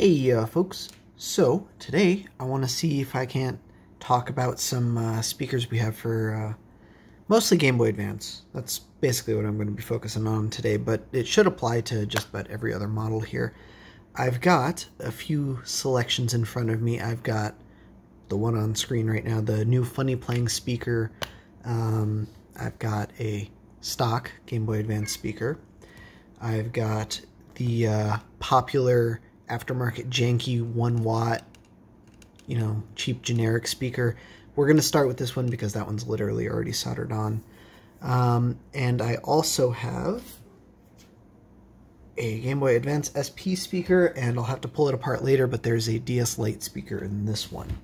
Hey uh, folks, so today I want to see if I can't talk about some uh, speakers we have for uh, mostly Game Boy Advance. That's basically what I'm going to be focusing on today, but it should apply to just about every other model here. I've got a few selections in front of me. I've got the one on screen right now, the new FunnyPlaying speaker. Um, I've got a stock Game Boy Advance speaker. I've got the uh, popular aftermarket janky one watt, you know, cheap generic speaker. We're going to start with this one because that one's literally already soldered on. Um, and I also have a Game Boy Advance SP speaker, and I'll have to pull it apart later, but there's a DS Lite speaker in this one.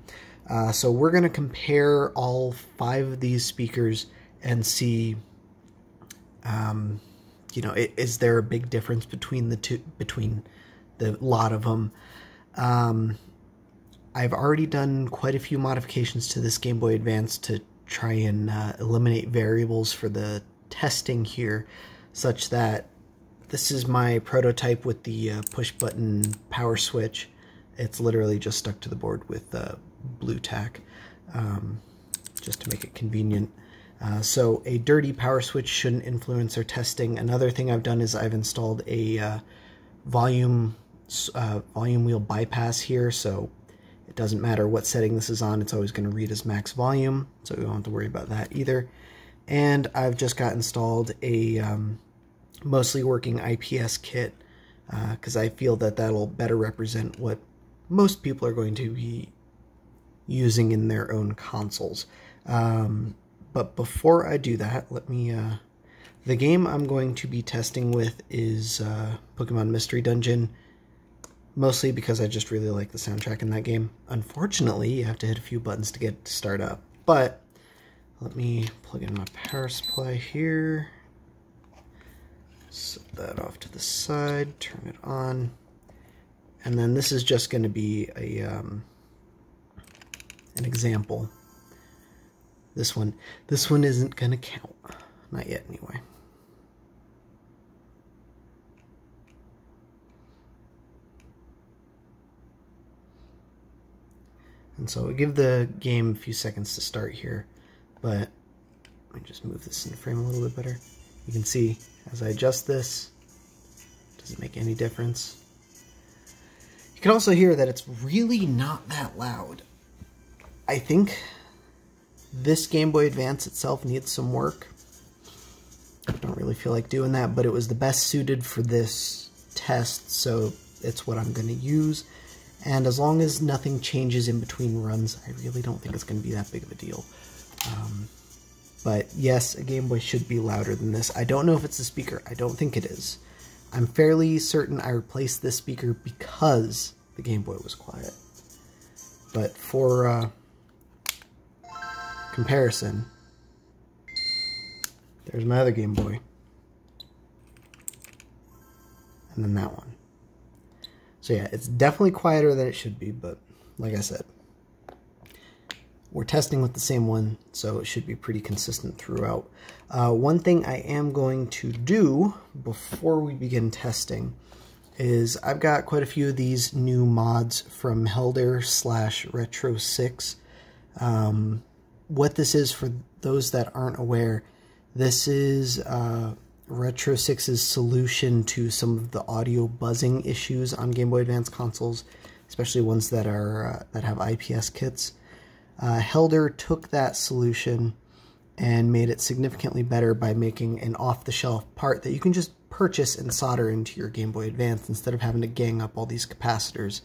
Uh, so we're going to compare all five of these speakers and see, um, you know, is there a big difference between the two, between the lot of them. Um, I've already done quite a few modifications to this Game Boy Advance to try and uh, eliminate variables for the testing here, such that this is my prototype with the uh, push button power switch. It's literally just stuck to the board with uh, Blu Tack, um, just to make it convenient. Uh, so a dirty power switch shouldn't influence our testing. Another thing I've done is I've installed a uh, volume uh, volume wheel bypass here, so it doesn't matter what setting this is on, it's always going to read as max volume, so we don't have to worry about that either. And I've just got installed a um, mostly working IPS kit, because uh, I feel that that'll better represent what most people are going to be using in their own consoles. Um, but before I do that, let me... Uh, the game I'm going to be testing with is uh, Pokemon Mystery Dungeon mostly because I just really like the soundtrack in that game. Unfortunately, you have to hit a few buttons to get to start up, but let me plug in my power supply here, set that off to the side, turn it on, and then this is just going to be a um, an example. This one, this one isn't going to count, not yet anyway. And so give the game a few seconds to start here, but let me just move this in frame a little bit better. You can see as I adjust this, doesn't make any difference. You can also hear that it's really not that loud. I think this Game Boy Advance itself needs some work. I don't really feel like doing that, but it was the best suited for this test, so it's what I'm going to use. And as long as nothing changes in between runs, I really don't think it's going to be that big of a deal. Um, but yes, a Game Boy should be louder than this. I don't know if it's the speaker. I don't think it is. I'm fairly certain I replaced this speaker because the Game Boy was quiet. But for uh, comparison, there's my other Game Boy. And then that one. So yeah, it's definitely quieter than it should be, but like I said, we're testing with the same one, so it should be pretty consistent throughout. Uh, one thing I am going to do before we begin testing is I've got quite a few of these new mods from Helder slash Retro 6. Um, what this is for those that aren't aware, this is uh, Retro 6's solution to some of the audio buzzing issues on Game Boy Advance consoles, especially ones that are uh, that have IPS kits. Uh, Helder took that solution and made it significantly better by making an off-the-shelf part that you can just purchase and solder into your Game Boy Advance instead of having to gang up all these capacitors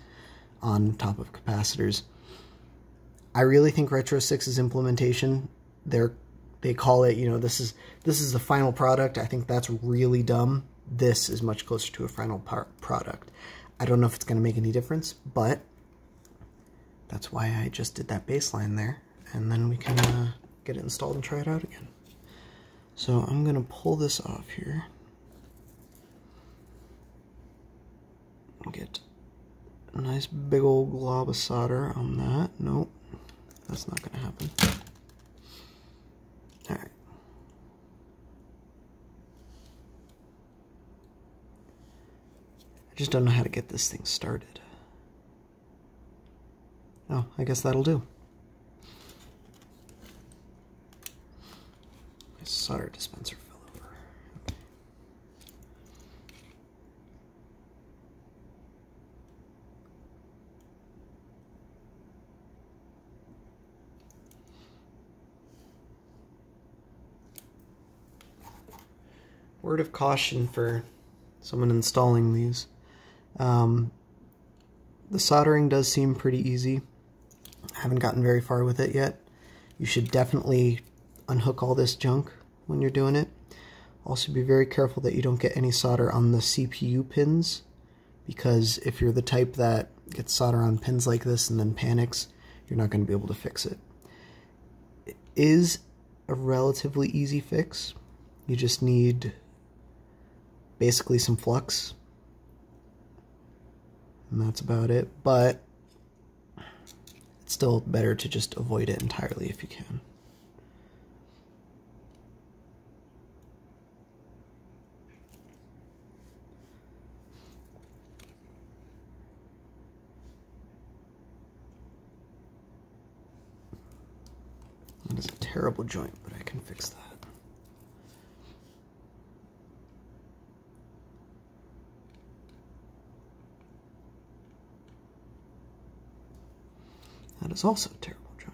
on top of capacitors. I really think Retro 6's implementation, their they call it, you know, this is this is the final product. I think that's really dumb. This is much closer to a final product. I don't know if it's going to make any difference, but that's why I just did that baseline there. And then we can uh, get it installed and try it out again. So I'm going to pull this off here. Get a nice big old glob of solder on that. Nope, that's not going to happen. Alright. Just don't know how to get this thing started. Oh, I guess that'll do. My solder dispenser fell over. Word of caution for someone installing these. Um, the soldering does seem pretty easy. I haven't gotten very far with it yet. You should definitely unhook all this junk when you're doing it. Also be very careful that you don't get any solder on the CPU pins because if you're the type that gets solder on pins like this and then panics, you're not going to be able to fix it. It is a relatively easy fix. You just need basically some flux and that's about it. But it's still better to just avoid it entirely if you can. That is a terrible joint, but I can fix that. That is also a terrible joint.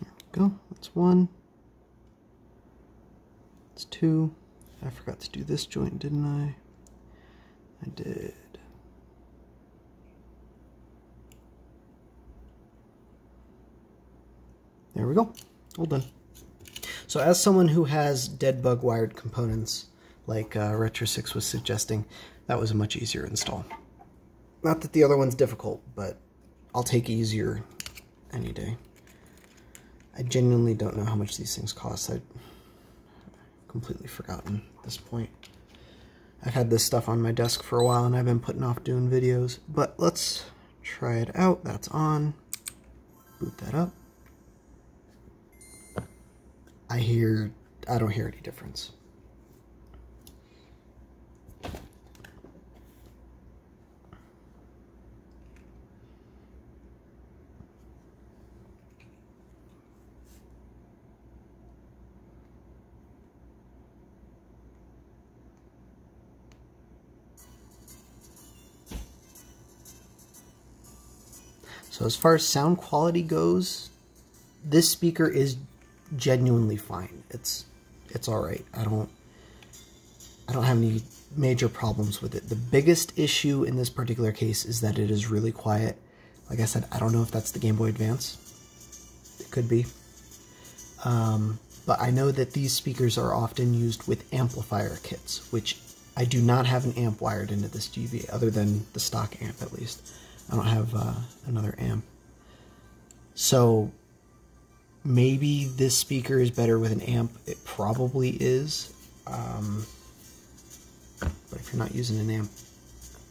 There we go. That's one. That's two. I forgot to do this joint, didn't I? I did. There we go. All done. So as someone who has dead bug wired components, like uh, Retro6 was suggesting, that was a much easier install. Not that the other one's difficult, but I'll take easier any day. I genuinely don't know how much these things cost. I've completely forgotten at this point. I've had this stuff on my desk for a while and I've been putting off doing videos, but let's try it out. That's on. Boot that up. I hear, I don't hear any difference. So as far as sound quality goes, this speaker is genuinely fine. It's it's all right. I don't I don't have any major problems with it. The biggest issue in this particular case is that it is really quiet. Like I said, I don't know if that's the Game Boy Advance. It could be. Um, but I know that these speakers are often used with amplifier kits, which I do not have an amp wired into this GB, other than the stock amp at least. I don't have uh, another amp. So maybe this speaker is better with an amp. It probably is. Um, but if you're not using an amp,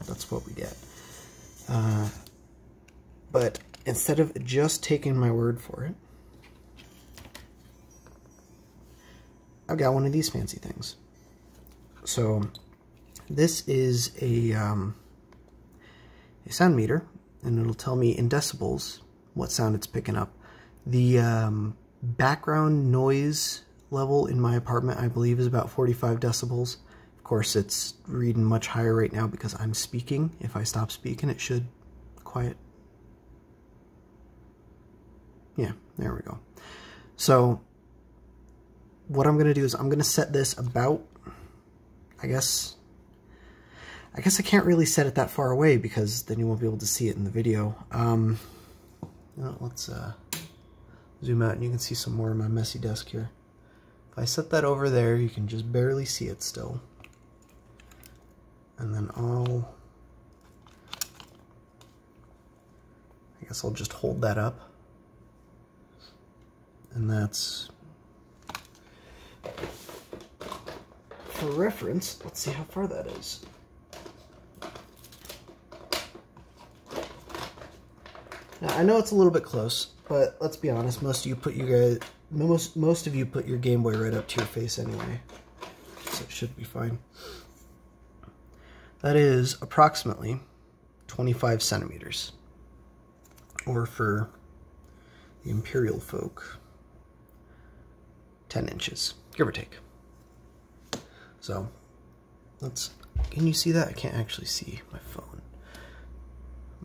that's what we get. Uh, but instead of just taking my word for it, I've got one of these fancy things. So this is a, um, a sound meter, and it'll tell me in decibels what sound it's picking up. The um, background noise level in my apartment, I believe, is about 45 decibels. Of course, it's reading much higher right now because I'm speaking. If I stop speaking, it should quiet. Yeah, there we go. So, what I'm going to do is I'm going to set this about, I guess, I guess I can't really set it that far away because then you won't be able to see it in the video. Um, let's, uh, zoom out and you can see some more of my messy desk here. If I set that over there, you can just barely see it still. And then I'll, I guess I'll just hold that up. And that's, for reference, let's see how far that is. Now, I know it's a little bit close, but let's be honest. Most of you put you guys, most most of you put your Game Boy right up to your face anyway, so it should be fine. That is approximately 25 centimeters, or for the Imperial folk, 10 inches, give or take. So, let's. Can you see that? I can't actually see my phone.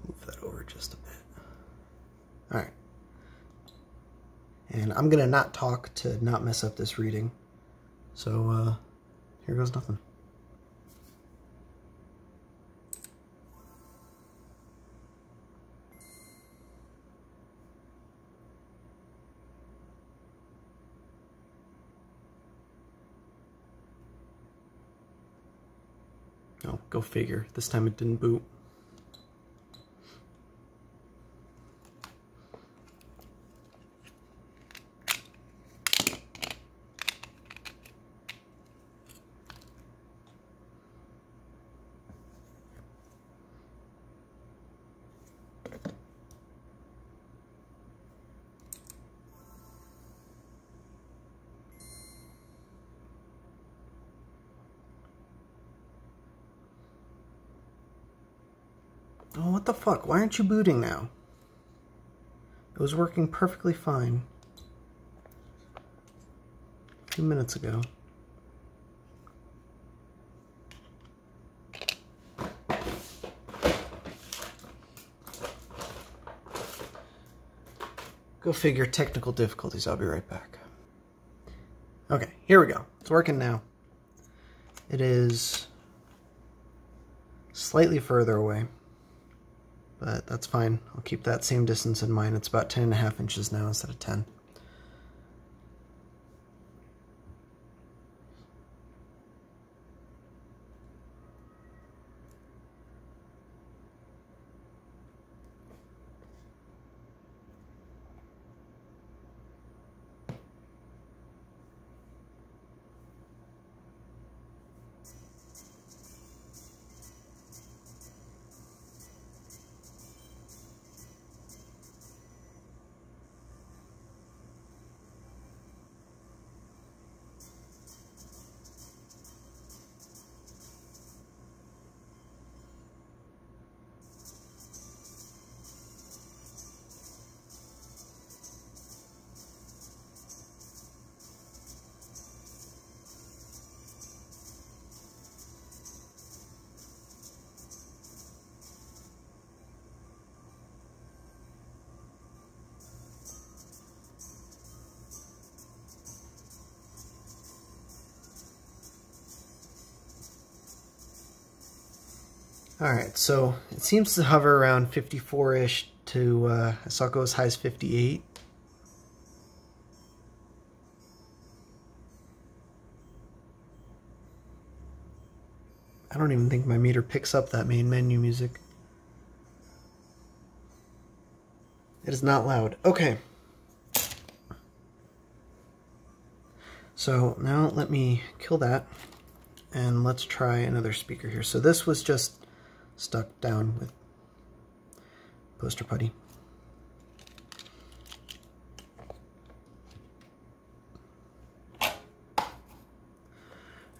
Move that over just a bit. All right. And I'm going to not talk to not mess up this reading. So, uh, here goes nothing. Oh, go figure. This time it didn't boot. Oh, what the fuck? Why aren't you booting now? It was working perfectly fine. A few minutes ago. Go figure technical difficulties. I'll be right back. Okay, here we go. It's working now. It is slightly further away but that's fine. I'll keep that same distance in mind. It's about 10 and a half inches now instead of 10. Alright, so it seems to hover around 54-ish to, uh, I saw it go as high as 58. I don't even think my meter picks up that main menu music. It is not loud. Okay. So now let me kill that and let's try another speaker here. So this was just stuck down with poster putty.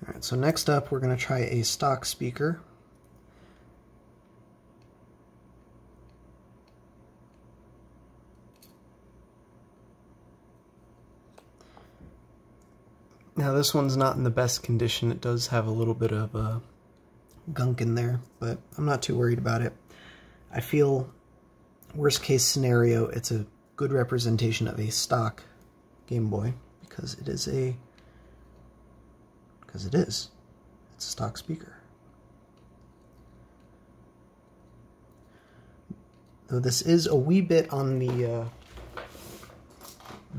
Alright, so next up we're going to try a stock speaker. Now this one's not in the best condition. It does have a little bit of a gunk in there, but I'm not too worried about it. I feel worst case scenario, it's a good representation of a stock Game Boy because it is a because it is. It's a stock speaker. Though this is a wee bit on the uh,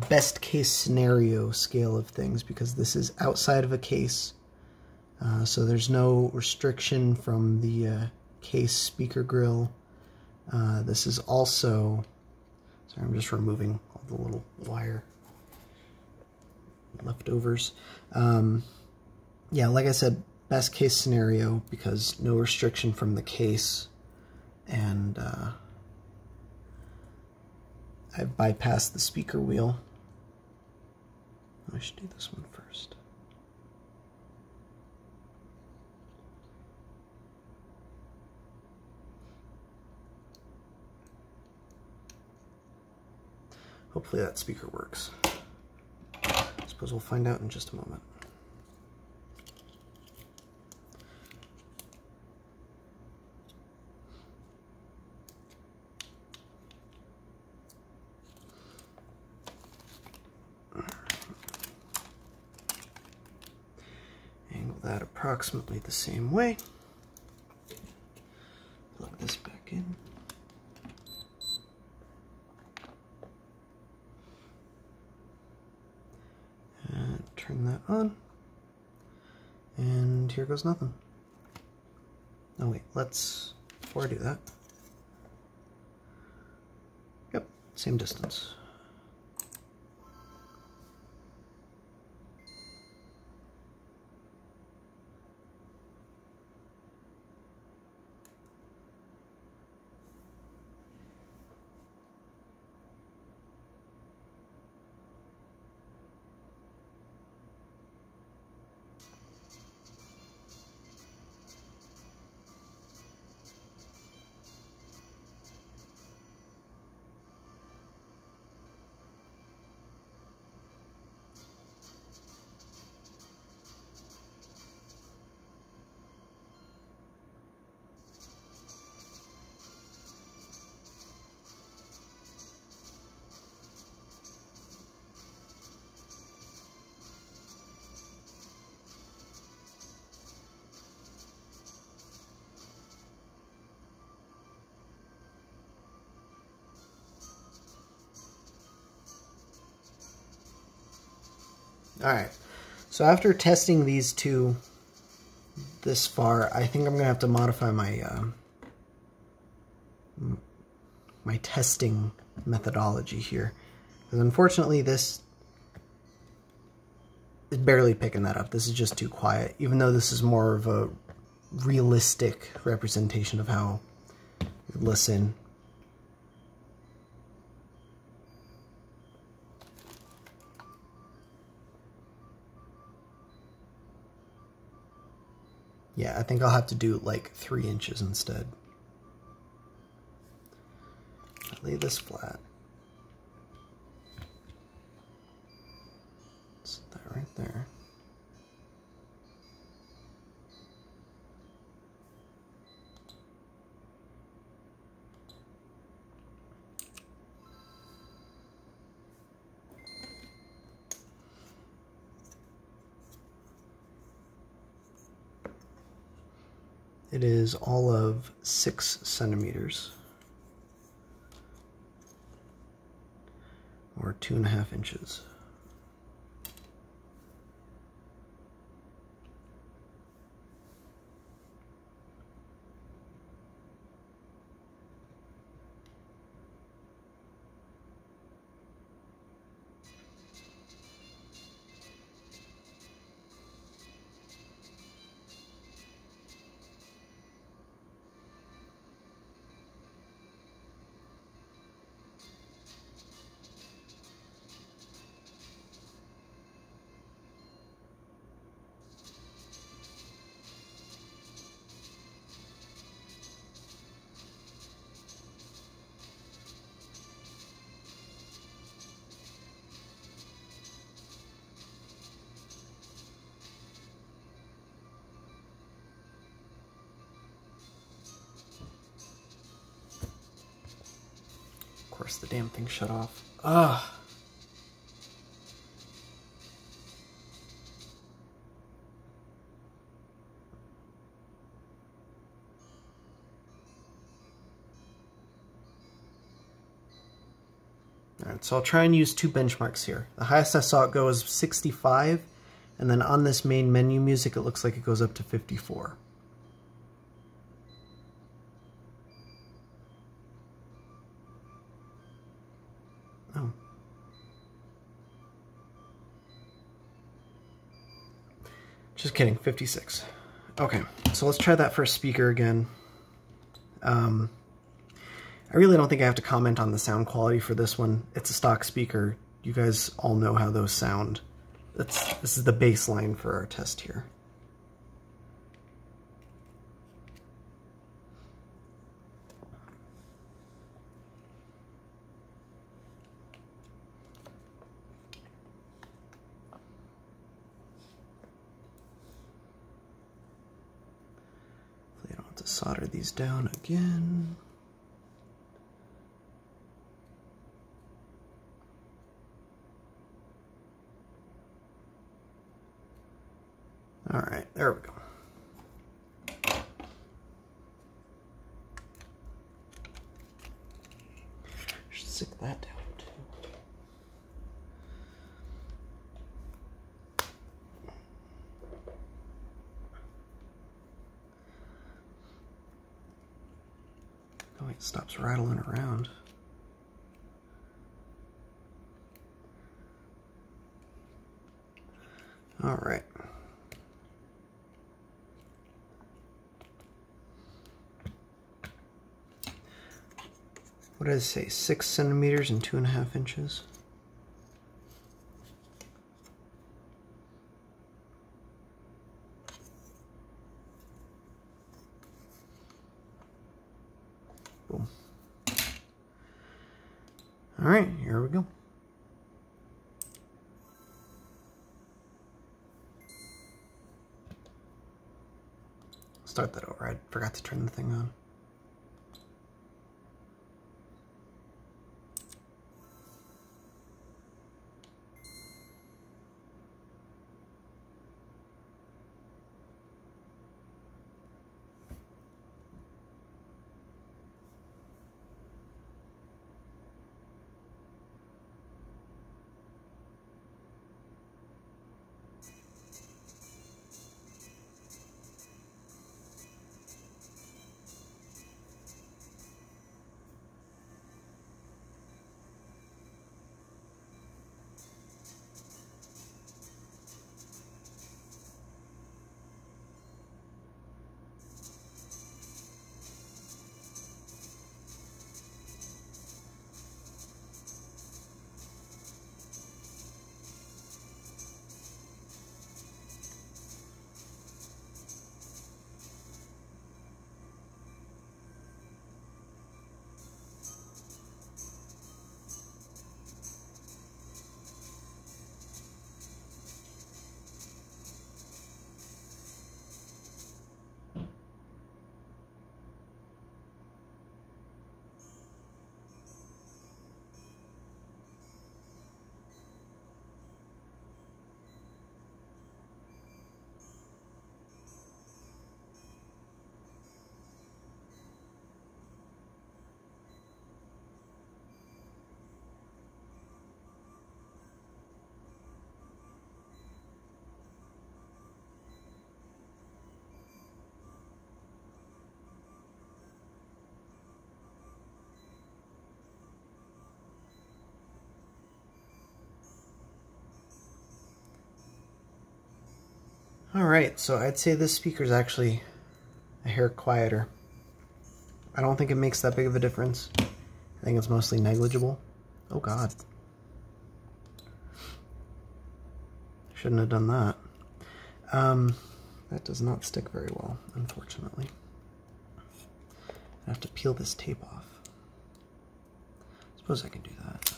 best case scenario scale of things because this is outside of a case uh, so there's no restriction from the uh, case speaker grill. Uh, this is also, sorry, I'm just removing all the little wire leftovers. Um, yeah, like I said, best case scenario because no restriction from the case and uh, I've bypassed the speaker wheel. I should do this one first. Hopefully that speaker works. I suppose we'll find out in just a moment. Angle that approximately the same way. Plug this back in. And turn that on. And here goes nothing. Oh wait, let's, before I do that. Yep, same distance. All right. So after testing these two this far, I think I'm going to have to modify my uh, my testing methodology here. Because unfortunately this is barely picking that up. This is just too quiet, even though this is more of a realistic representation of how listen I think I'll have to do like three inches instead. Lay this flat. That right there. It is all of six centimeters or two and a half inches. So I'll try and use two benchmarks here. The highest I saw it go is 65, and then on this main menu music it looks like it goes up to 54. Just kidding, 56. Okay, so let's try that first speaker again. Um, I really don't think I have to comment on the sound quality for this one. It's a stock speaker. You guys all know how those sound. That's, this is the baseline for our test here. Solder these down again. All right, there we go. Should stick that down too. Oh, it stops rattling around. All right. What did I say, six centimeters and two and a half inches? Boom. All right, here we go. Start that over. I forgot to turn the thing on. All right, so I'd say this speaker is actually a hair quieter. I don't think it makes that big of a difference. I think it's mostly negligible. Oh God. Shouldn't have done that. Um, that does not stick very well, unfortunately. I have to peel this tape off. Suppose I can do that.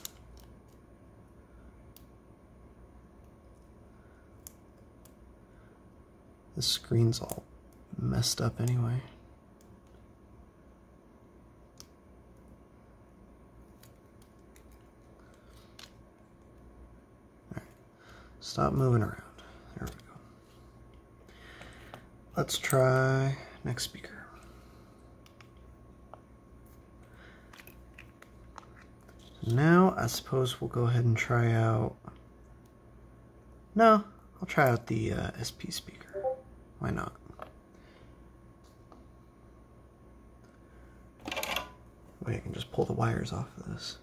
The screen's all messed up anyway. Stop moving around. There we go. Let's try next speaker. Now, I suppose we'll go ahead and try out... No, I'll try out the uh, SP speaker. Why not? Wait, I can just pull the wires off of this.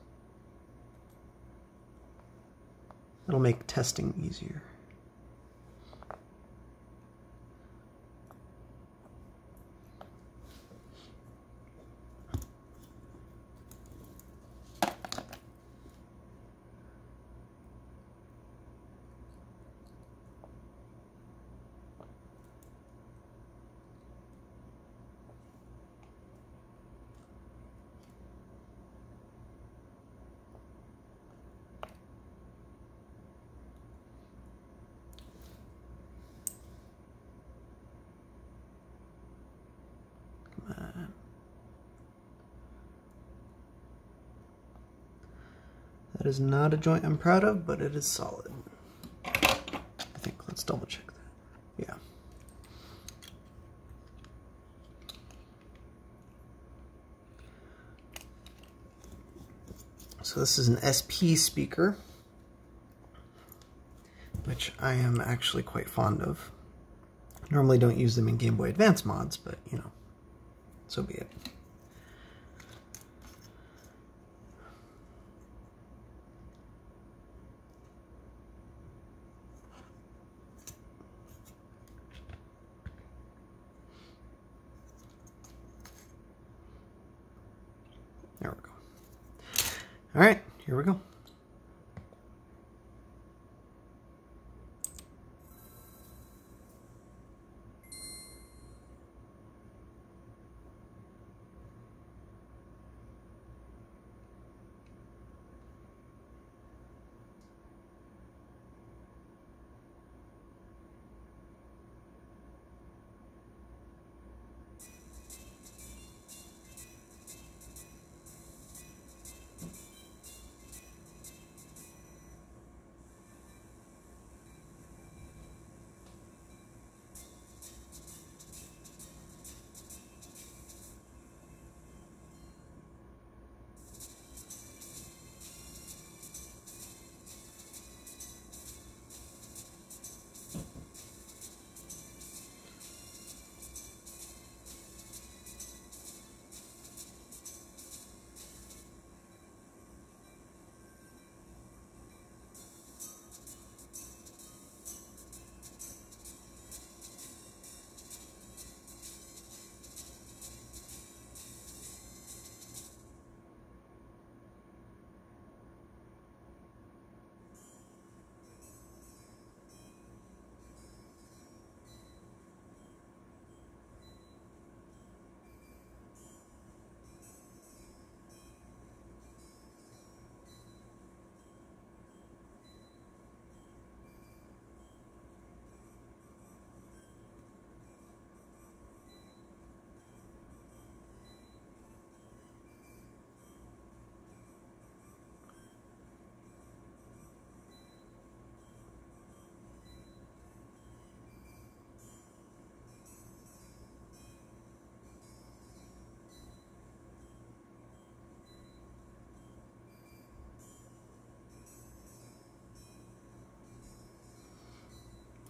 It'll make testing easier. That is not a joint I'm proud of, but it is solid. I think, let's double check that. Yeah. So this is an SP speaker, which I am actually quite fond of. Normally don't use them in Game Boy Advance mods, but you know, so be it.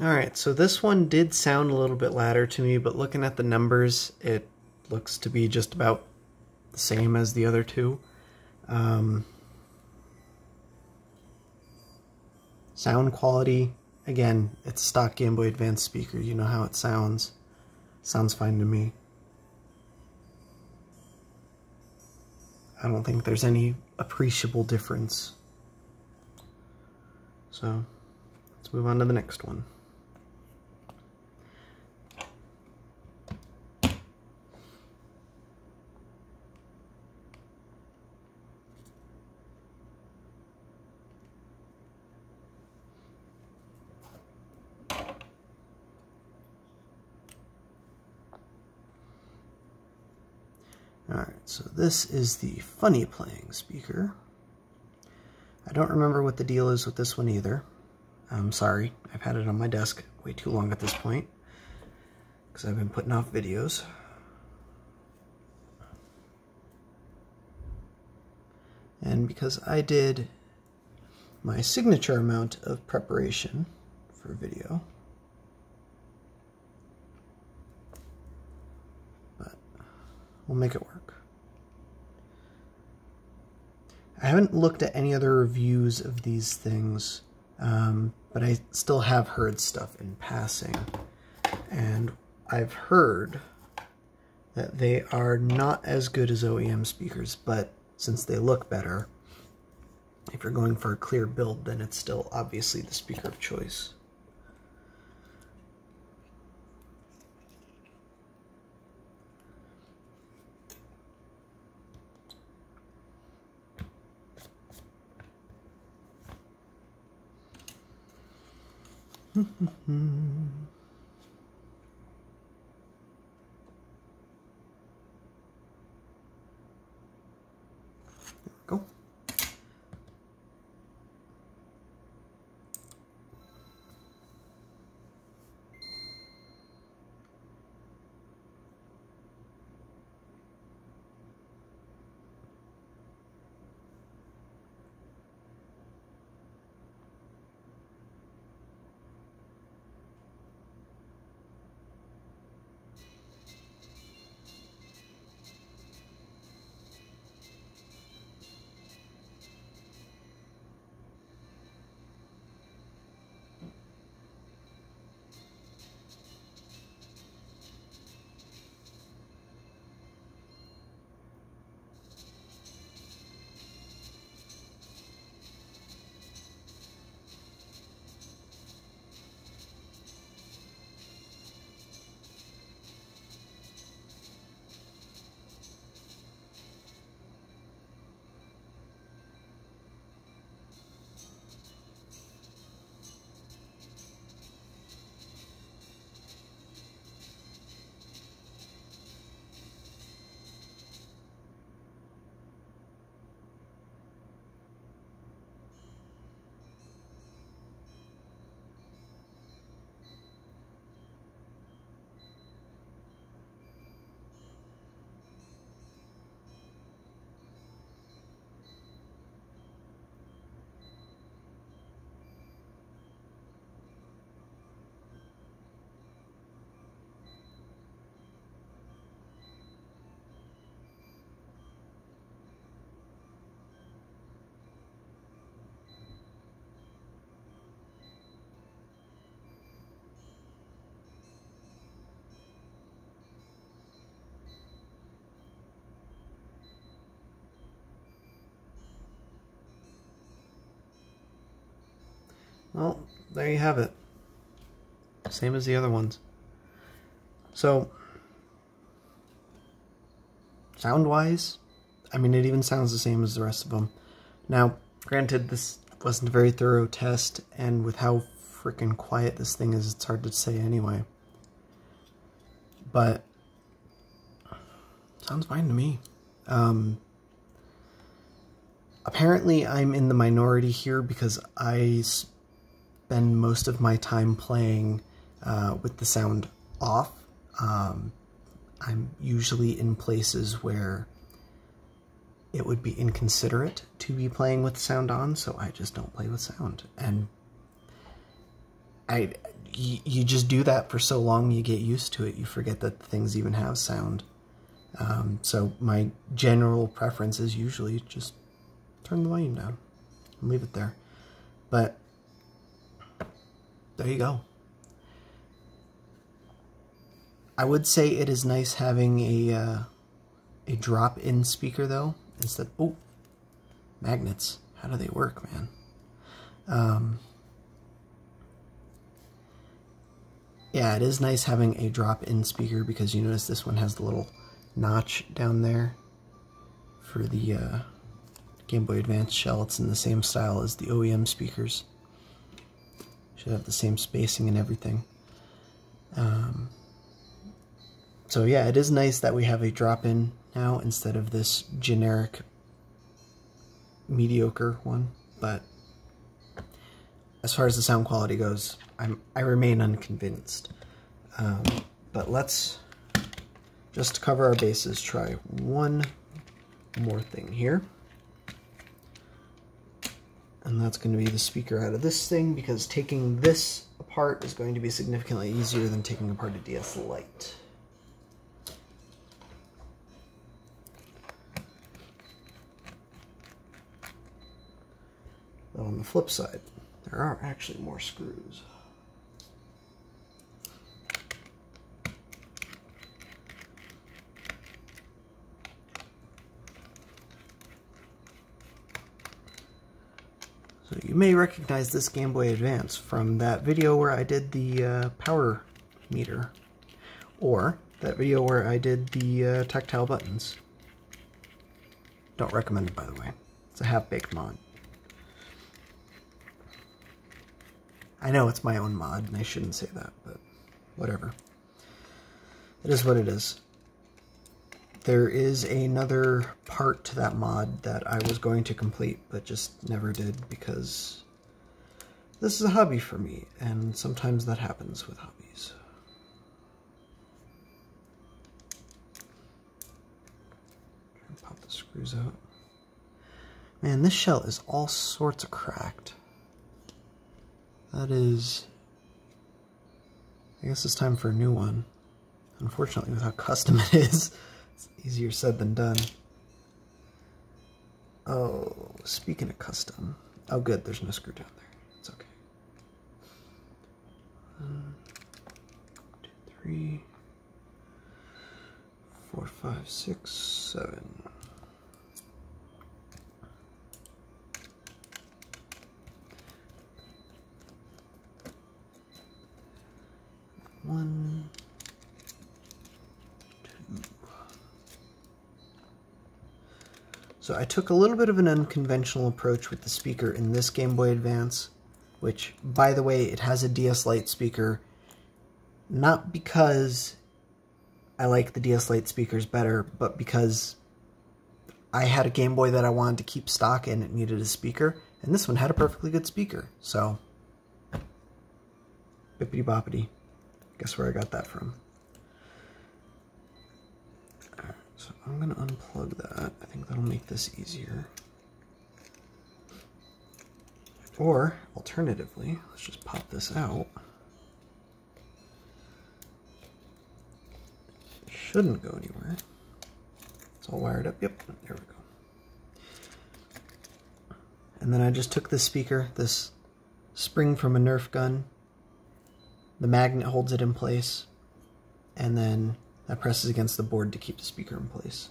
All right, so this one did sound a little bit louder to me, but looking at the numbers, it looks to be just about the same as the other two. Um, sound quality, again, it's stock Game Boy Advance speaker. You know how it sounds. Sounds fine to me. I don't think there's any appreciable difference. So, let's move on to the next one. This is the FunnyPlaying speaker. I don't remember what the deal is with this one either. I'm sorry, I've had it on my desk way too long at this point because I've been putting off videos. And because I did my signature amount of preparation for video, but We'll make it work. I haven't looked at any other reviews of these things, um, but I still have heard stuff in passing. And I've heard that they are not as good as OEM speakers, but since they look better, if you're going for a clear build, then it's still obviously the speaker of choice. Go. well, there you have it. Same as the other ones. So, sound-wise, I mean, it even sounds the same as the rest of them. Now, granted, this wasn't a very thorough test, and with how freaking quiet this thing is, it's hard to say anyway. But, sounds fine to me. Um, apparently, I'm in the minority here because I spend most of my time playing uh, with the sound off. Um, I'm usually in places where it would be inconsiderate to be playing with sound on, so I just don't play with sound. And I, you just do that for so long, you get used to it. You forget that things even have sound. Um, so my general preference is usually just turn the volume down and leave it there. But there you go. I would say it is nice having a uh, a drop-in speaker though instead. Oh, magnets. How do they work, man? Um, yeah, it is nice having a drop-in speaker because you notice this one has the little notch down there for the uh, Game Boy Advance shell. It's in the same style as the OEM speakers. Should have the same spacing and everything. Um, so yeah, it is nice that we have a drop-in now instead of this generic mediocre one, but as far as the sound quality goes, I'm, I remain unconvinced. Um, but let's, just cover our bases, try one more thing here. And that's going to be the speaker out of this thing, because taking this apart is going to be significantly easier than taking apart a DS Lite. Though on the flip side, there are actually more screws. So you may recognize this Game Boy Advance from that video where I did the uh, power meter, or that video where I did the uh, tactile buttons. Don't recommend it, by the way. It's a half-baked mod. I know it's my own mod, and I shouldn't say that, but whatever. It is what it is. There is another part to that mod that I was going to complete, but just never did because this is a hobby for me, and sometimes that happens with hobbies. Pop the screws out. Man, this shell is all sorts of cracked. That is... I guess it's time for a new one. Unfortunately, with how custom it is, it's easier said than done. Oh, speaking of custom. Oh good, there's no screw down there. It's okay. One, two, three, four, five, six, seven. One, So I took a little bit of an unconventional approach with the speaker in this Game Boy Advance, which, by the way, it has a DS Lite speaker, not because I like the DS Lite speakers better, but because I had a Game Boy that I wanted to keep stock and it needed a speaker, and this one had a perfectly good speaker, so bippity boppity. Guess where I got that from. So I'm going to unplug that. I think that'll make this easier. Or, alternatively, let's just pop this out. It shouldn't go anywhere. It's all wired up. Yep, there we go. And then I just took this speaker, this spring from a Nerf gun, the magnet holds it in place, and then that presses against the board to keep the speaker in place.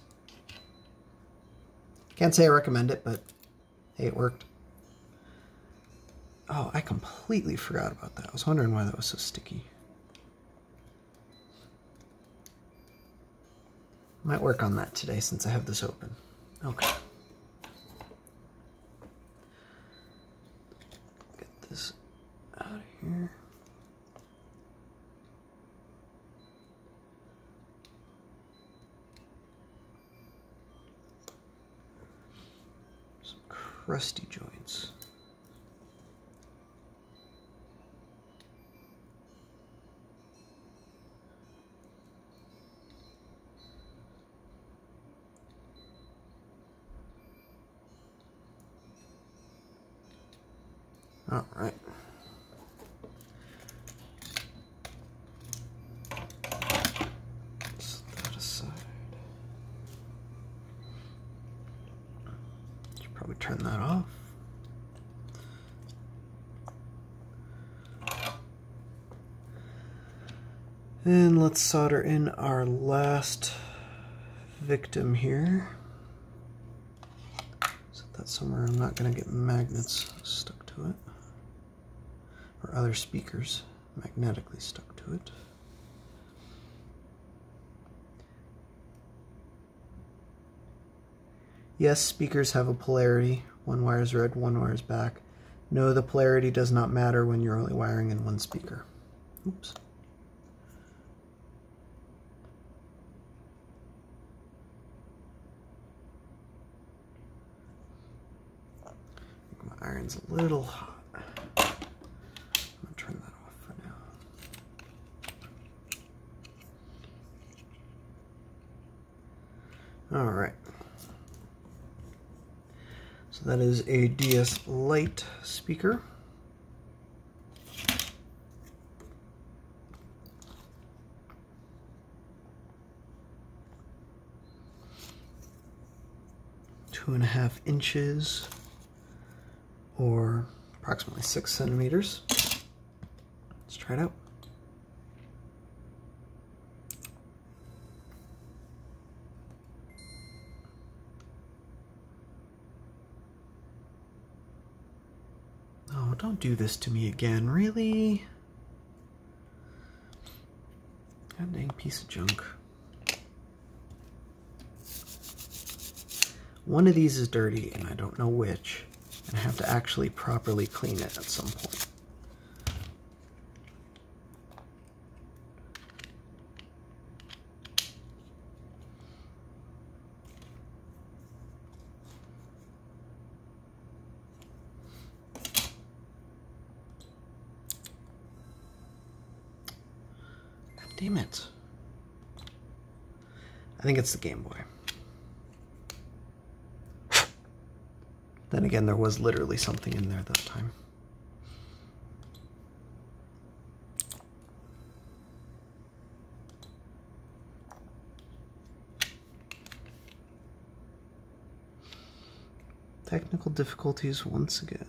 Can't say I recommend it, but hey, it worked. Oh, I completely forgot about that. I was wondering why that was so sticky. Might work on that today since I have this open. Okay. Get this out of here. Some crusty joints. All right. Set that aside. Should probably turn that off. And let's solder in our last victim here. Set that somewhere I'm not going to get magnets stuck to it or other speakers magnetically stuck to it. Yes, speakers have a polarity. One wire is red, one wire is black. No, the polarity does not matter when you're only wiring in one speaker. Oops. My iron's a little hot. All right. So that is a DS Lite speaker. Two and a half inches or approximately six centimeters. Let's try it out. Oh, don't do this to me again, really? God dang piece of junk. One of these is dirty, and I don't know which, I have to actually properly clean it at some point. Damn it. I think it's the Game Boy. Then again, there was literally something in there that time. Technical difficulties once again.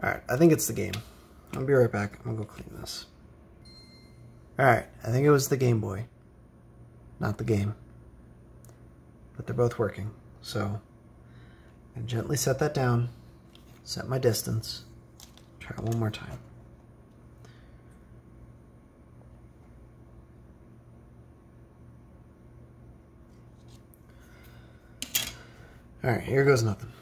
Alright, I think it's the game. I'll be right back. I'm gonna go clean this. Alright, I think it was the Game Boy. Not the game. But they're both working. So, I gently set that down, set my distance, try it one more time. Alright, here goes nothing.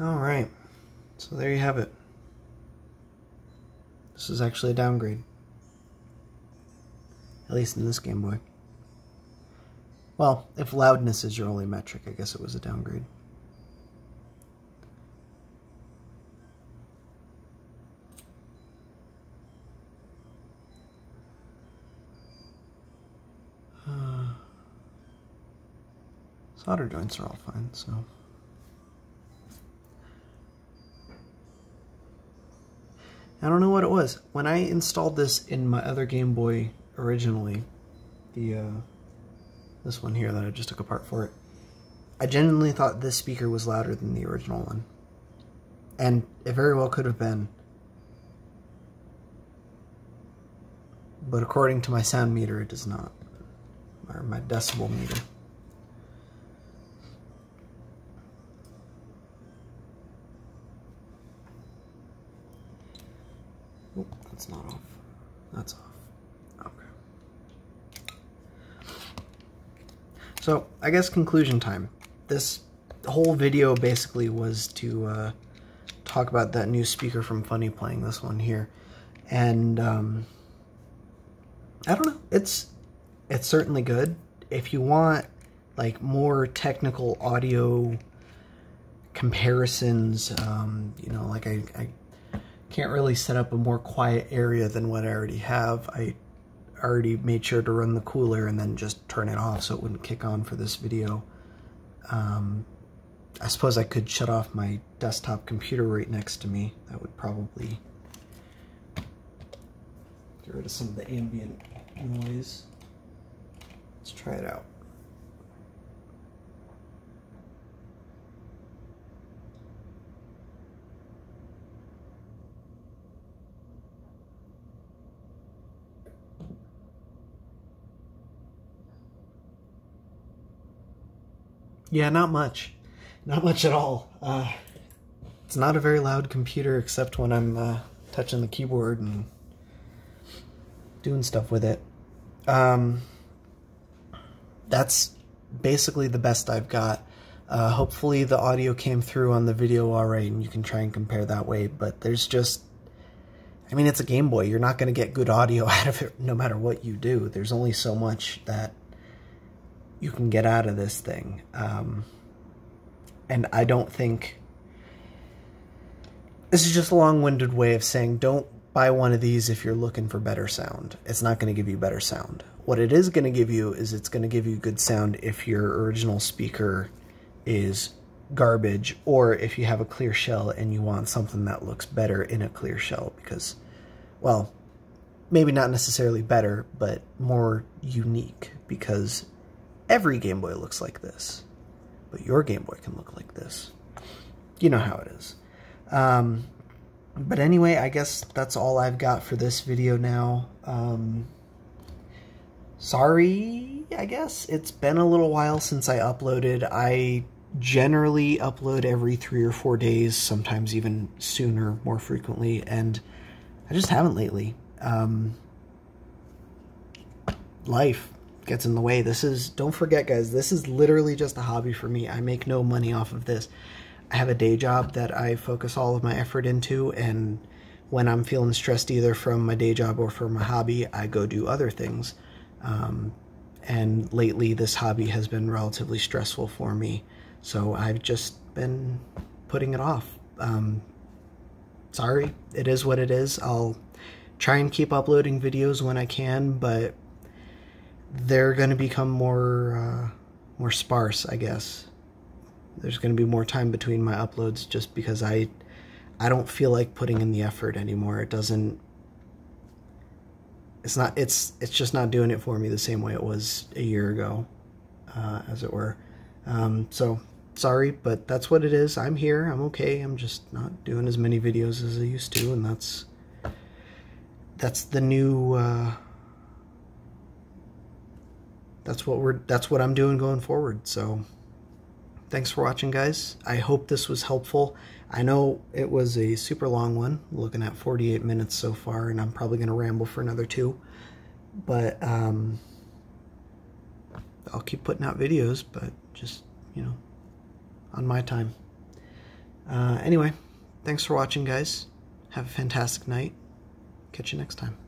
Alright, so there you have it. This is actually a downgrade. At least in this Game Boy. Well, if loudness is your only metric, I guess it was a downgrade. Uh, solder joints are all fine, so... I don't know what it was. When I installed this in my other Game Boy originally, the uh, this one here that I just took apart for it, I genuinely thought this speaker was louder than the original one. And it very well could have been. But according to my sound meter, it does not. Or my decibel meter. That's not off. That's off. Okay. So, I guess conclusion time. This whole video basically was to uh, talk about that new speaker from FunnyPlaying this one here. And, um, I don't know. It's, it's certainly good. If you want, like, more technical audio comparisons, um, you know, like I, I can't really set up a more quiet area than what I already have. I already made sure to run the cooler and then just turn it off so it wouldn't kick on for this video. Um, I suppose I could shut off my desktop computer right next to me. That would probably get rid of some of the ambient noise. Let's try it out. Yeah, not much. Not much at all. Uh, it's not a very loud computer except when I'm uh, touching the keyboard and doing stuff with it. Um, that's basically the best I've got. Uh, hopefully the audio came through on the video alright and you can try and compare that way, but there's just... I mean, it's a Game Boy. You're not going to get good audio out of it no matter what you do. There's only so much that you can get out of this thing. Um, and I don't think this is just a long-winded way of saying don't buy one of these if you're looking for better sound. It's not going to give you better sound. What it is going to give you is it's going to give you good sound if your original speaker is garbage or if you have a clear shell and you want something that looks better in a clear shell because, well, maybe not necessarily better, but more unique because Every Game Boy looks like this, but your Game Boy can look like this. You know how it is. Um, but anyway, I guess that's all I've got for this video now. Um, sorry, I guess. It's been a little while since I uploaded. I generally upload every three or four days, sometimes even sooner, more frequently, and I just haven't lately. Um, life gets in the way. This is, don't forget guys, this is literally just a hobby for me. I make no money off of this. I have a day job that I focus all of my effort into and when I'm feeling stressed either from my day job or from my hobby, I go do other things. Um, and lately this hobby has been relatively stressful for me. So I've just been putting it off. Um, sorry, it is what it is. I'll try and keep uploading videos when I can, but they're going to become more uh, more sparse, I guess. There's going to be more time between my uploads just because I I don't feel like putting in the effort anymore. It doesn't it's not it's it's just not doing it for me the same way it was a year ago, uh, as it were. Um, so sorry, but that's what it is. I'm here. I'm okay. I'm just not doing as many videos as I used to, and that's that's the new. Uh, that's what we're that's what I'm doing going forward. So thanks for watching guys. I hope this was helpful. I know it was a super long one, looking at 48 minutes so far, and I'm probably going to ramble for another two. But um, I'll keep putting out videos, but just, you know, on my time. Uh, anyway, thanks for watching, guys. Have a fantastic night. Catch you next time.